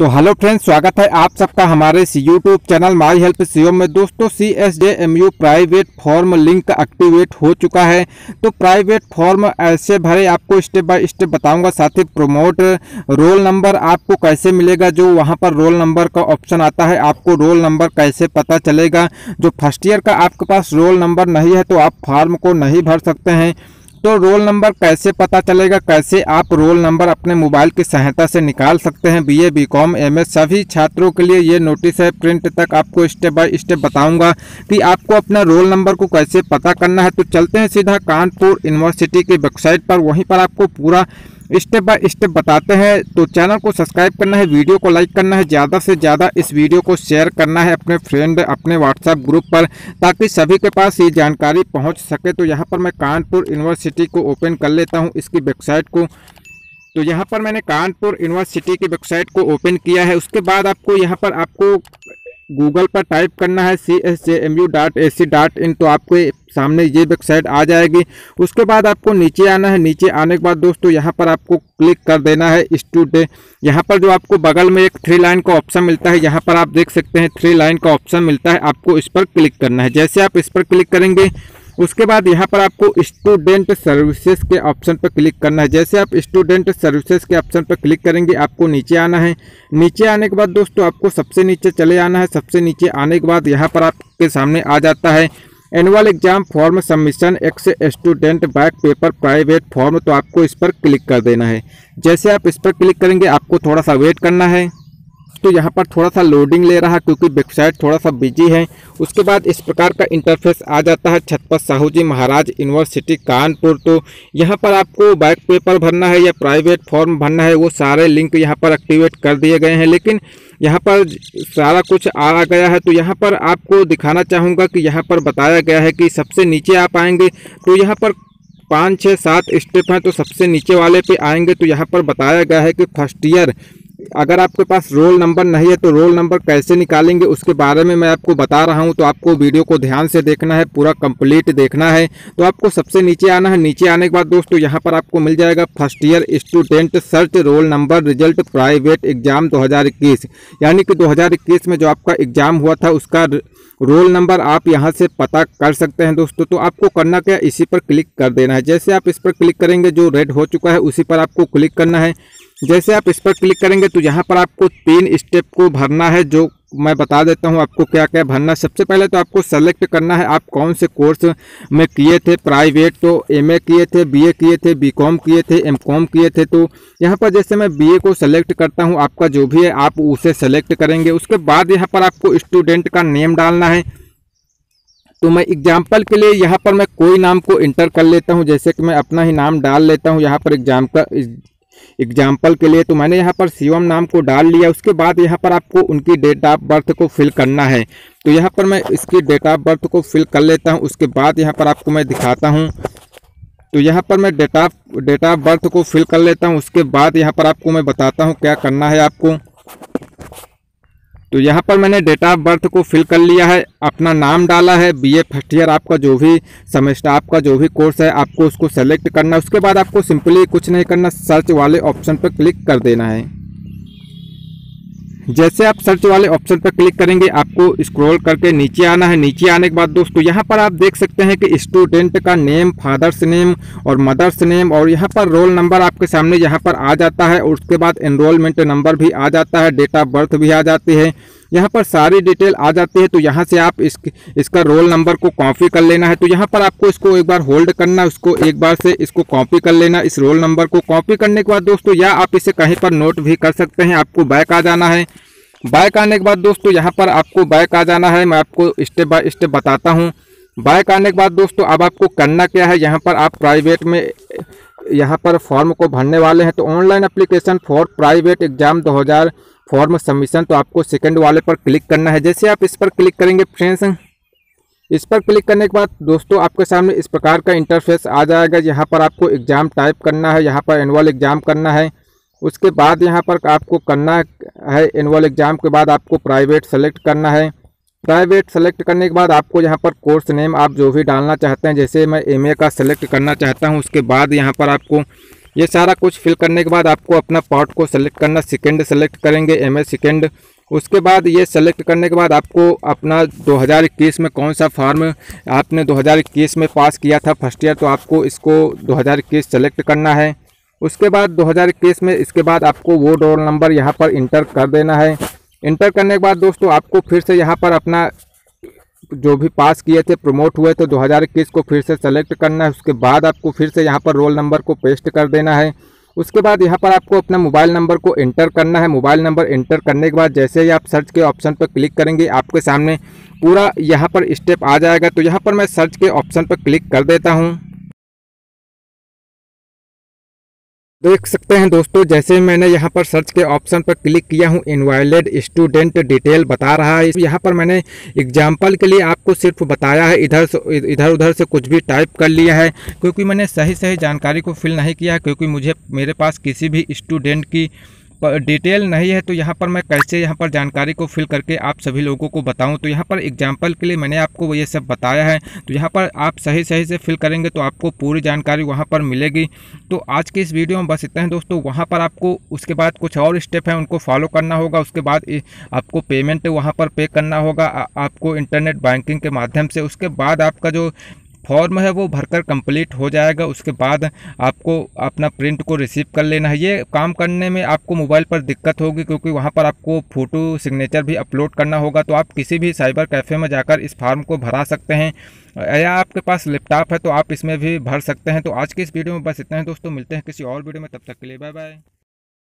तो hello friends, स्वागत है आप सबका हमारे YouTube channel my help CO में। दोस्तों C S J M U private form link activate हो चुका है। तो प्राइवेट फॉर्म ऐसे भरे, आपको स्टेप बाय स्टेप बताऊँगा। साथ ही प्रोमोट रोल नंबर आपको कैसे मिलेगा, जो वहाँ पर रोल नंबर का ऑप्शन आता है, आपको रोल नंबर कैसे पता चलेगा। जो फ़र्स्ट ईयर का आपके पास रोल नंबर नहीं है तो आप फॉर्म को नहीं भर सकते हैं। तो रोल नंबर कैसे पता चलेगा? कैसे आप रोल नंबर अपने मोबाइल की सहायता से निकाल सकते हैं? बीए बीकॉम एमएस सभी छात्रों के लिए ये नोटिस है। प्रिंट तक आपको स्टेप बाय स्टेप बताऊँगा कि आपको अपना रोल नंबर को कैसे पता करना है। तो चलते हैं सीधा कानपुर यूनिवर्सिटी की वेबसाइट पर। वहीं पर आपको पूरा स्टेप बाय स्टेप बताते हैं। तो चैनल को सब्सक्राइब करना है, वीडियो को लाइक करना है, ज़्यादा से ज़्यादा इस वीडियो को शेयर करना है अपने फ्रेंड, अपने व्हाट्सएप ग्रुप पर, ताकि सभी के पास ये जानकारी पहुँच सके। तो यहाँ पर मैं कानपुर यूनिवर्सिटी को ओपन कर लेता हूँ इसकी वेबसाइट को। तो यहाँ पर मैंने कानपुर यूनिवर्सिटी की वेबसाइट को ओपन किया है। उसके बाद आपको यहाँ पर आपको गूगल पर टाइप करना है C S J M U dot A C dot in तो आपके सामने ये वेबसाइट आ जाएगी। उसके बाद आपको नीचे आना है। नीचे आने के बाद दोस्तों यहाँ पर आपको क्लिक कर देना है स्टूडे यहाँ पर जो आपको बगल में एक थ्री लाइन का ऑप्शन मिलता है, यहाँ पर आप देख सकते हैं थ्री लाइन का ऑप्शन मिलता है। आपको इस पर क्लिक करना है। जैसे आप इस पर क्लिक करेंगे उसके बाद यहाँ पर आपको स्टूडेंट सर्विसेज़ के ऑप्शन पर क्लिक करना है। जैसे आप स्टूडेंट सर्विसेज़ के ऑप्शन पर क्लिक करेंगे, आपको नीचे आना है। नीचे आने के बाद दोस्तों, आपको सबसे नीचे चले आना है। सबसे नीचे आने के बाद यहाँ पर आपके सामने आ जाता है annual exam form submission ex student back paper private form तो आपको इस पर क्लिक कर देना है। जैसे आप इस पर क्लिक करेंगे, आपको थोड़ा सा वेट करना है। तो यहाँ पर थोड़ा सा लोडिंग ले रहा क्योंकि वेबसाइट थोड़ा सा बिज़ी है। उसके बाद इस प्रकार का इंटरफेस आ जाता है छतपत साहू जी महाराज यूनिवर्सिटी कानपुर। तो यहाँ पर आपको बैक पेपर भरना है या प्राइवेट फॉर्म भरना है, वो सारे लिंक यहाँ पर एक्टिवेट कर दिए गए हैं। लेकिन यहाँ पर सारा कुछ आ गया है। तो यहाँ पर आपको दिखाना चाहूँगा कि यहाँ पर बताया गया है कि सबसे नीचे आप आएँगे तो यहाँ पर पाँच, छः, सात स्टेप हैं। तो सबसे नीचे वाले पे आएँगे तो यहाँ पर बताया गया है कि फ़र्स्ट ईयर अगर आपके पास रोल नंबर नहीं है तो रोल नंबर कैसे निकालेंगे, उसके बारे में मैं आपको बता रहा हूँ। तो आपको वीडियो को ध्यान से देखना है, पूरा कंप्लीट देखना है। तो आपको सबसे नीचे आना है। नीचे आने के बाद दोस्तों, यहाँ पर आपको मिल जाएगा first year student search roll number result private exam दो हज़ार इक्कीस। यानी कि दो हज़ार इक्कीस में जो आपका एग्ज़ाम हुआ था, उसका रोल नंबर आप यहाँ से पता कर सकते हैं दोस्तों। तो आपको करना क्या, इसी पर क्लिक कर देना है। जैसे आप इस पर क्लिक करेंगे, जो रेड हो चुका है, उसी पर आपको क्लिक करना है। जैसे आप इस पर क्लिक करेंगे तो यहाँ पर आपको तीन स्टेप को भरना है, जो मैं बता देता हूँ आपको क्या क्या भरना है। सबसे पहले तो आपको सेलेक्ट करना है, आप कौन से कोर्स में किए थे प्राइवेट तो एमए किए थे बीए किए थे बीकॉम किए थे एमकॉम किए थे तो यहाँ पर जैसे मैं बीए को सेलेक्ट करता हूँ, आपका जो भी है, आप उसे सेलेक्ट करेंगे। उसके बाद यहाँ पर आपको स्टूडेंट का नेम डालना है। तो मैं एग्ज़ाम्पल के लिए यहाँ पर मैं कोई नाम को इंटर कर लेता हूँ, जैसे कि मैं अपना ही नाम डाल लेता हूँ। यहाँ पर एग्ज़ाम का एग्ज़ाम्पल के लिए तो मैंने यहाँ पर शिवम नाम को डाल लिया। उसके बाद यहाँ पर आपको उनकी डेट ऑफ़ बर्थ को फिल करना है। तो यहाँ पर मैं इसकी डेट ऑफ़ बर्थ को फिल कर लेता हूँ। उसके बाद यहाँ पर आपको मैं दिखाता हूँ। तो यहाँ पर मैं date of date of birth को फिल कर लेता हूँ। उसके बाद यहाँ पर आपको मैं बताता हूँ क्या करना है आपको। तो यहाँ पर मैंने डेट ऑफ़ बर्थ को फिल कर लिया है, अपना नाम डाला है बीए फ़र्स्ट ईयर आपका जो भी सेमेस्टर आपका जो भी कोर्स है, आपको उसको सेलेक्ट करना है, उसके बाद आपको सिंपली कुछ नहीं करना सर्च वाले ऑप्शन पर क्लिक कर देना है। जैसे आप सर्च वाले ऑप्शन पर क्लिक करेंगे, आपको स्क्रॉल करके नीचे आना है। नीचे आने के बाद दोस्तों, यहाँ पर आप देख सकते हैं कि स्टूडेंट का नेम फादर्स नेम और मदर्स नेम और यहाँ पर रोल नंबर आपके सामने यहाँ पर आ जाता है। और उसके बाद एनरोलमेंट नंबर भी आ जाता है डेट ऑफ़ बर्थ भी आ जाती है। यहाँ पर सारी डिटेल आ जाती है तो यहाँ से आप इस, इसका रोल नंबर को कॉपी कर लेना है। तो यहाँ पर आपको इसको एक बार होल्ड करना, उसको एक बार से इसको कॉपी कर लेना, इस रोल नंबर को कॉपी करने के बाद दोस्तों, या आप इसे कहीं पर नोट भी कर सकते हैं, आपको बैक आ जाना है। बैक आने के बाद दोस्तों, यहाँ पर आपको बैक आ जाना है, मैं आपको स्टेप बाय स्टेप बताता हूँ। बैक आने के बाद दोस्तों, अब आपको करना क्या है, यहाँ पर आप प्राइवेट में, यहाँ पर फॉर्म को भरने वाले हैं। तो online application for private exam 2000 form submission तो आपको सेकंड वाले पर क्लिक करना है। जैसे आप इस पर क्लिक करेंगे फ्रेंड्स इस पर क्लिक करने के बाद दोस्तों आपके सामने इस प्रकार का इंटरफेस आ जाएगा। यहाँ पर आपको एग्ज़ाम टाइप करना है, यहाँ पर एनुअल एग्ज़ाम करना है। उसके बाद यहाँ पर आपको करना है एनुअल एग्ज़ाम के बाद आपको प्राइवेट सेलेक्ट करना है। प्राइवेट सेलेक्ट करने के बाद आपको यहाँ पर कोर्स नेम आप जो भी डालना चाहते हैं, जैसे मैं एमए का सेलेक्ट करना चाहता हूँ, उसके बाद यहाँ पर आपको ये सारा कुछ फिल करने के बाद आपको अपना पार्ट को सेलेक्ट करना सेकेंड सेलेक्ट करेंगे एम एस सेकेंड उसके बाद ये सेलेक्ट करने के बाद आपको अपना 2021 में कौन सा फॉर्म आपने 2021 में पास किया था फ़र्स्ट ईयर तो आपको इसको 2021 सेलेक्ट करना है। उसके बाद 2021 में इसके बाद आपको वो रोल नंबर यहाँ पर इंटर कर देना है। इंटर करने के बाद दोस्तों, आपको फिर से यहाँ पर अपना जो भी पास किए थे, प्रमोट हुए तो 2021 को फिर से सेलेक्ट करना है। उसके बाद आपको फिर से यहाँ पर रोल नंबर को पेस्ट कर देना है। उसके बाद यहाँ पर आपको अपना मोबाइल नंबर को एंटर करना है। मोबाइल नंबर एंटर करने के बाद जैसे ही आप सर्च के ऑप्शन पर क्लिक करेंगे, आपके सामने पूरा यहाँ पर स्टेप आ जाएगा। तो यहाँ पर मैं सर्च के ऑप्शन पर क्लिक कर देता हूँ। देख सकते हैं दोस्तों, जैसे मैंने यहाँ पर सर्च के ऑप्शन पर क्लिक किया हूँ इनवाइलेड स्टूडेंट डिटेल बता रहा है। यहाँ पर मैंने एग्ज़ाम्पल के लिए आपको सिर्फ़ बताया है, इधर से इधर उधर से कुछ भी टाइप कर लिया है। क्योंकि मैंने सही सही जानकारी को फिल नहीं किया है क्योंकि मुझे मेरे पास किसी भी स्टूडेंट की डिटेल नहीं है तो यहाँ पर मैं कैसे यहाँ पर जानकारी को फिल करके आप सभी लोगों को बताऊँ? तो यहाँ पर एग्ज़ाम्पल के लिए मैंने आपको ये सब बताया है। तो यहाँ पर आप सही सही से फिल करेंगे तो आपको पूरी जानकारी वहाँ पर मिलेगी। तो आज की इस वीडियो में बस इतना है दोस्तों। वहाँ पर आपको उसके बाद कुछ और स्टेप हैं, उनको फॉलो करना होगा। उसके बाद आपको पेमेंट वहाँ पर पे करना होगा। आपको इंटरनेट बैंकिंग के माध्यम से। उसके बाद आपका जो फॉर्म है वो भरकर कंप्लीट हो जाएगा, उसके बाद आपको अपना प्रिंट को रिसीव कर लेना है। ये काम करने में आपको मोबाइल पर दिक्कत होगी, क्योंकि वहाँ पर आपको फ़ोटो सिग्नेचर भी अपलोड करना होगा तो आप किसी भी साइबर कैफ़े में जाकर इस फार्म को भरा सकते हैं। या आपके पास लैपटॉप है तो आप इसमें भी भर सकते हैं। तो आज की इस वीडियो में बस इतना है, दोस्तों, मिलते हैं किसी और वीडियो में, तब तक के लिए बाय बाय